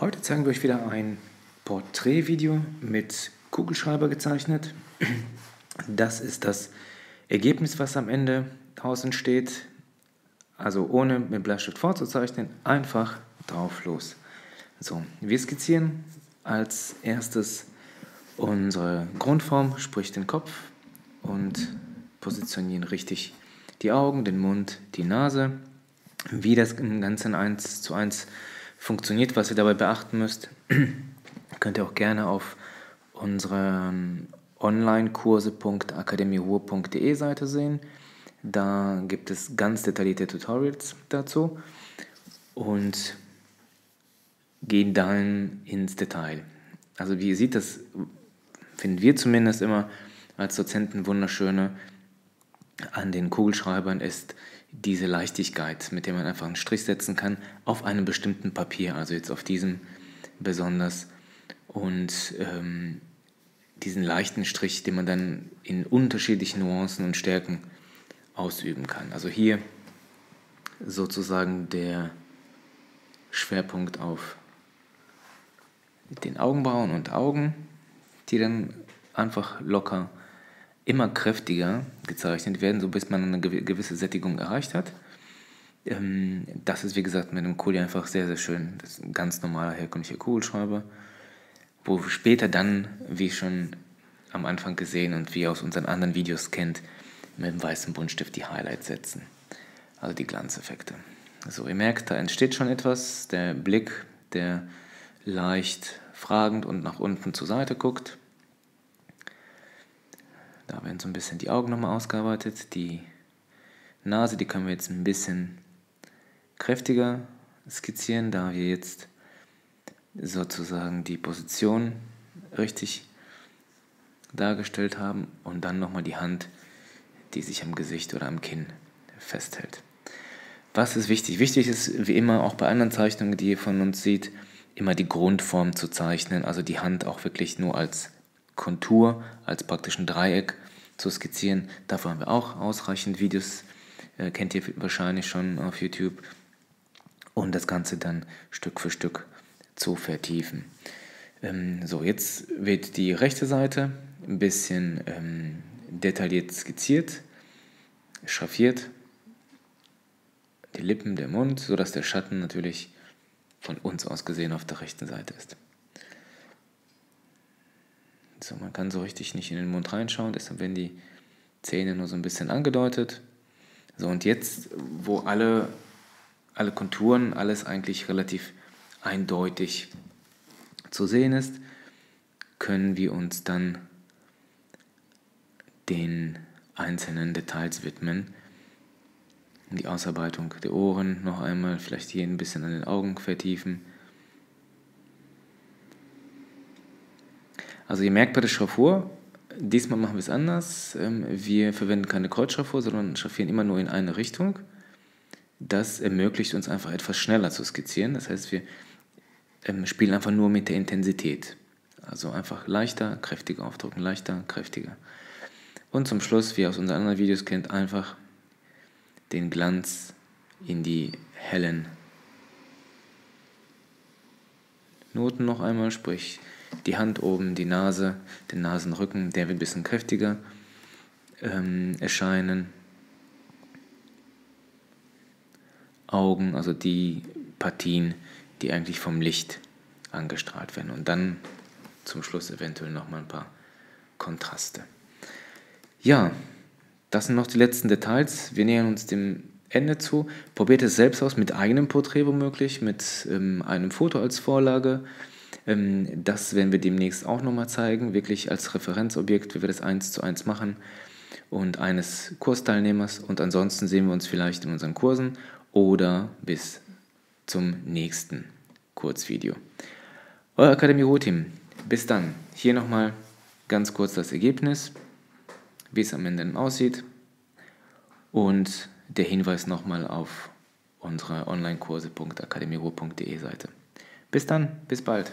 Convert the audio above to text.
Heute zeigen wir euch wieder ein Porträtvideo mit Kugelschreiber gezeichnet. Das ist das Ergebnis, was am Ende daraus entsteht. Also ohne mit Bleistift vorzuzeichnen, einfach drauf los. So, wir skizzieren als erstes unsere Grundform, sprich den Kopf und positionieren richtig die Augen, den Mund, die Nase. Wie das im Ganzen eins zu eins funktioniert, was ihr dabei beachten müsst, könnt ihr auch gerne auf unserer onlinekurse.akademieruhr.de Seite sehen. Da gibt es ganz detaillierte Tutorials dazu und gehen dann ins Detail. Also wie ihr seht, das finden wir zumindest immer als Dozenten wunderschöne an den Kugelschreibern ist diese Leichtigkeit, mit der man einfach einen Strich setzen kann auf einem bestimmten Papier, also jetzt auf diesem besonders und ähm, diesen leichten Strich, den man dann in unterschiedlichen Nuancen und Stärken ausüben kann. Also hier sozusagen der Schwerpunkt auf den Augenbrauen und Augen, die dann einfach locker immer kräftiger gezeichnet werden, so bis man eine gewisse Sättigung erreicht hat. Ähm, das ist wie gesagt mit dem Kuli einfach sehr, sehr schön. Das ist ein ganz normaler herkömmlicher Kugelschreiber, wo später dann, wie schon am Anfang gesehen und wie ihr aus unseren anderen Videos kennt, mit dem weißen Buntstift die Highlights setzen. Also die Glanzeffekte. So, ihr merkt, da entsteht schon etwas. Der Blick, der leicht fragend und nach unten zur Seite guckt. Da werden so ein bisschen die Augen nochmal ausgearbeitet. Die Nase, die können wir jetzt ein bisschen kräftiger skizzieren, da wir jetzt sozusagen die Position richtig dargestellt haben und dann nochmal die Hand, die sich am Gesicht oder am Kinn festhält. Was ist wichtig? Wichtig ist, wie immer, auch bei anderen Zeichnungen, die ihr von uns seht, immer die Grundform zu zeichnen, also die Hand auch wirklich nur als Kontur, als praktischen Dreieck zu skizzieren. Dafür haben wir auch ausreichend Videos, äh, kennt ihr wahrscheinlich schon auf YouTube. Und das Ganze dann Stück für Stück zu vertiefen. Ähm, so, jetzt wird die rechte Seite ein bisschen ähm, detailliert skizziert, schraffiert, die Lippen, der Mund, sodass der Schatten natürlich von uns aus gesehen auf der rechten Seite ist. So, man kann so richtig nicht in den Mund reinschauen, deshalb werden die Zähne nur so ein bisschen angedeutet. So, und jetzt, wo alle, alle Konturen, alles eigentlich relativ eindeutig zu sehen ist, können wir uns dann den einzelnen Details widmen. Die Ausarbeitung der Ohren noch einmal, vielleicht hier ein bisschen an den Augen vertiefen. Also ihr merkt bei der Schraffur, diesmal machen wir es anders. Ähm, wir verwenden keine Kreuzschraffur, sondern schraffieren immer nur in eine Richtung. Das ermöglicht uns einfach etwas schneller zu skizzieren. Das heißt, wir ähm, spielen einfach nur mit der Intensität. Also einfach leichter, kräftiger aufdrücken, leichter, kräftiger. Und zum Schluss, wie ihr aus unseren anderen Videos kennt, einfach den Glanz in die hellen Noten noch einmal, sprich die Hand oben, die Nase, den Nasenrücken, der wird ein bisschen kräftiger ähm, erscheinen. Augen, also die Partien, die eigentlich vom Licht angestrahlt werden. Und dann zum Schluss eventuell nochmal ein paar Kontraste. Ja, das sind noch die letzten Details. Wir nähern uns dem Ende zu. Probiert es selbst aus mit eigenem Porträt womöglich, mit ähm, einem Foto als Vorlage. Ähm, das werden wir demnächst auch nochmal zeigen, wirklich als Referenzobjekt, wie wir das eins zu eins machen und eines Kursteilnehmers. Und ansonsten sehen wir uns vielleicht in unseren Kursen oder bis zum nächsten Kurzvideo. Euer Akademie Roh-Team. Bis dann. Hier nochmal ganz kurz das Ergebnis, wie es am Ende aussieht und der Hinweis nochmal auf unsere Online-Kurse.akademieruhr.de Seite. Bis dann, bis bald.